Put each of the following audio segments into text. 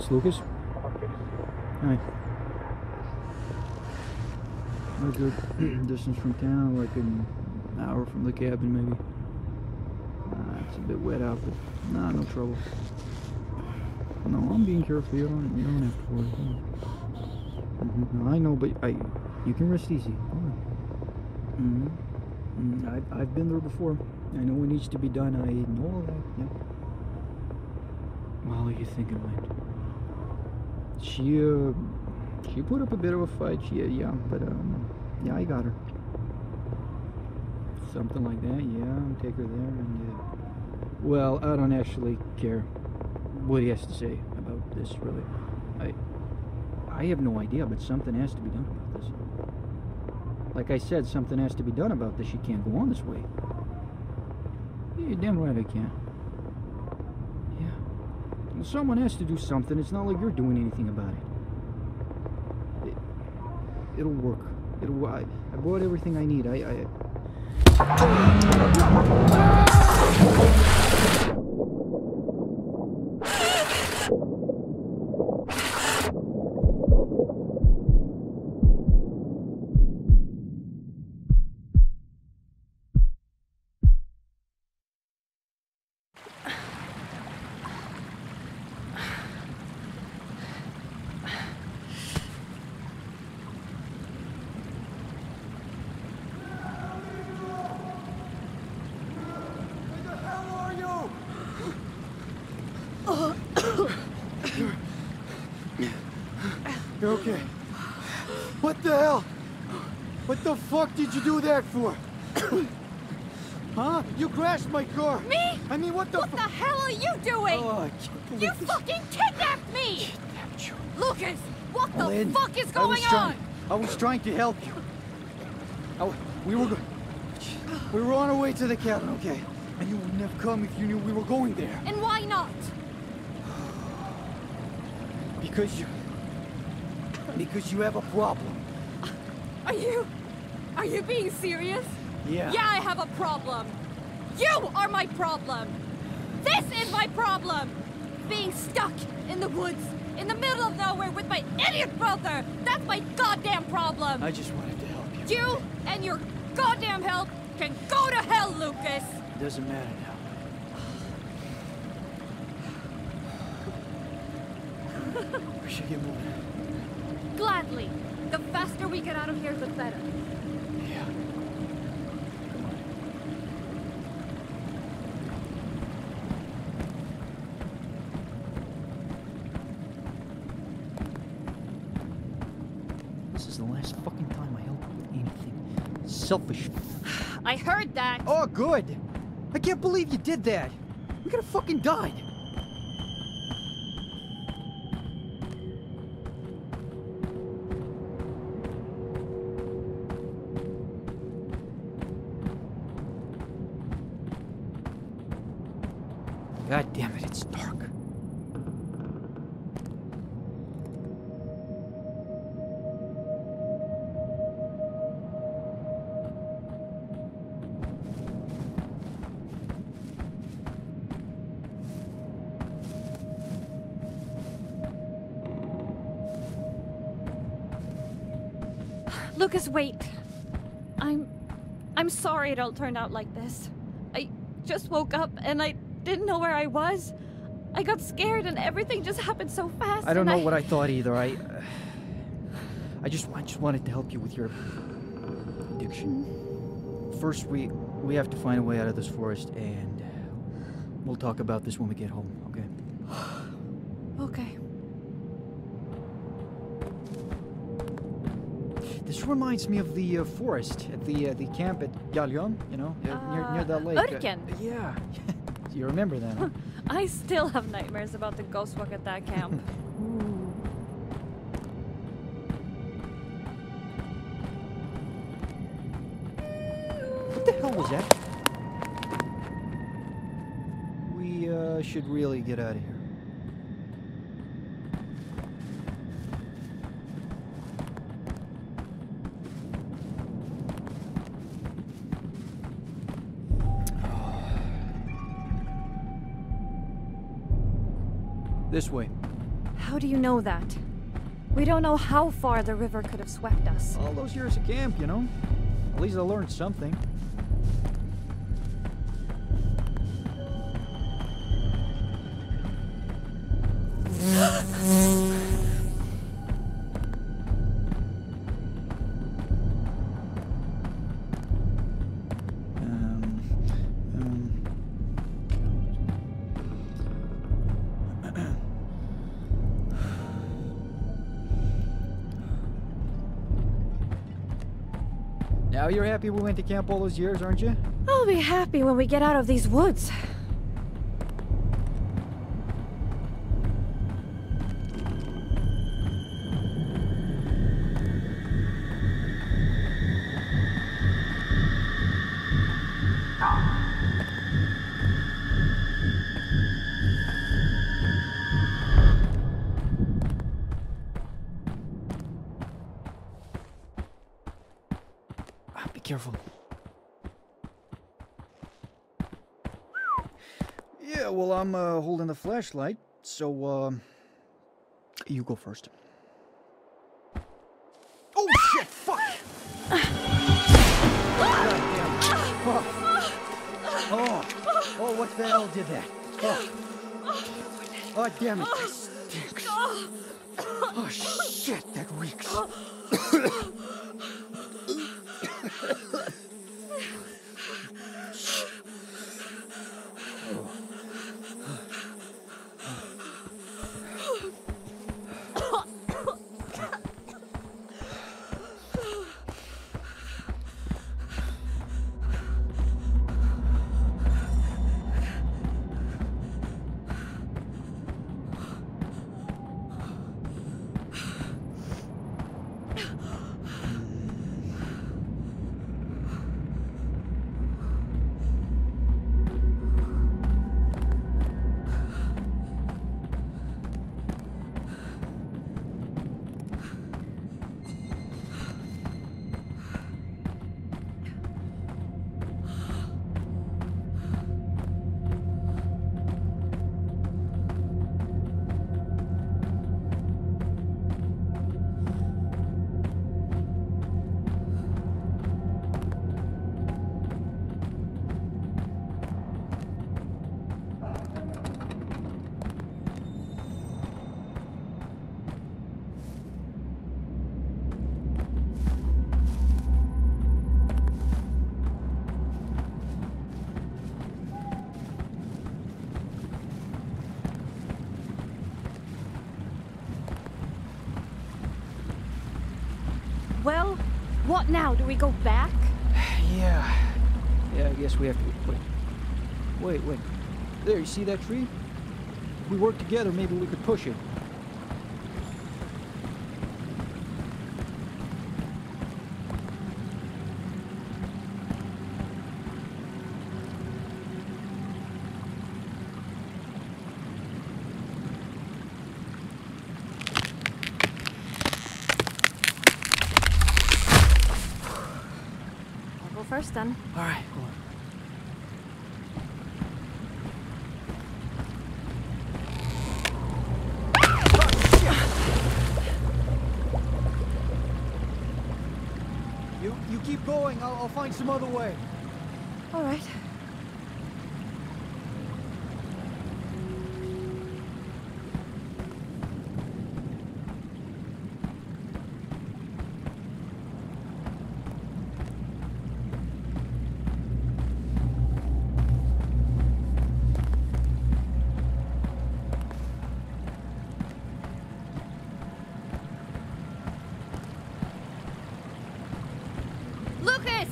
It's Lucas. Hi. A good distance from town, like an hour from the cabin, maybe. Uh, it's a bit wet out, but nah, no trouble. No, I'm being careful. You don't, you don't have to worry. Mm-hmm. No, I know, but I, you can rest easy. Mm-hmm. Mm, I've, I've been there before. I know what needs to be done. I know all that. Yeah. Well, you thinking, man? She, uh, she put up a bit of a fight. She, yeah, but um, yeah, I got her. Something like that. Yeah, take her there, and uh, well, I don't actually care what he has to say about this. Really, I, I have no idea, but something has to be done about this. Like I said, something has to be done about this. She can't go on this way. Yeah, damn right I can. Well, someone has to do something. It's not like you're doing anything about it. it it'll work. It'll. I, I brought everything I need. I. I You're okay. What the hell? What the fuck did you do that for? huh? You crashed my car. Me? I mean, what the What the hell are you doing? Oh, I you this. fucking kidnapped me! Kidnapped you. Lucas, what the fuck is I was going trying- on? I was trying to help you. I we were we were on our way to the cabin, okay? And you wouldn't have come if you knew we were going there. And why not? Because you... Because you have a problem. Are you... Are you being serious? Yeah. Yeah, I have a problem. You are my problem. This is my problem. Being stuck in the woods, in the middle of nowhere with my idiot brother. That's my goddamn problem. I just wanted to help you. You and your goddamn help can go to hell, Lucas. It Doesn't matter now. we should get moving. Gladly. The faster we get out of here, the better. Yeah. This is the last fucking time I help you with anything. Selfish. I heard that. Oh, good. I can't believe you did that. We could have fucking died. God damn it, it's dark. Lucas, wait. I'm. I'm sorry it all turned out like this. I just woke up and I didn't know where I was. I got scared and everything just happened so fast. I don't know what I thought either. I, uh, I just, I just wanted to help you with your addiction. First, we, we have to find a way out of this forest, and we'll talk about this when we get home. Okay? Okay. This reminds me of the uh, forest at the uh, the camp at Gallion. You know, uh, near, near that lake. uh, yeah. you remember that? Huh? I still have nightmares about the ghost walk at that camp. What the hell was that? We uh, should really get out of here. Way. How do you know that? We don't know how far the river could have swept us. All those years of camp, you know. At least I learned something. Now you're happy we went to camp all those years, aren't you? I'll be happy when we get out of these woods. Careful. Yeah, well, I'm uh, holding the flashlight, so um, you go first. Oh shit! Fuck! oh. oh, oh, what the hell did that? Oh, oh damn it! Oh shit! That reeks. Now? Do we go back? Yeah. Yeah, I guess we have to. Wait. Wait, wait. There, you see that tree? If we work together, maybe we could push it. First then. All right, go on. You, you keep going. I'll, I'll find some other way. All right. Lucas!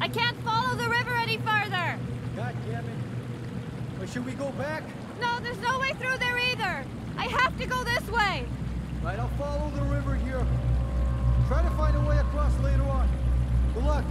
I can't follow the river any farther! God damn it. Well, should we go back? No, through there either! I have to go this way! Right, I'll follow the river here. Try to find a way across later on. Good luck.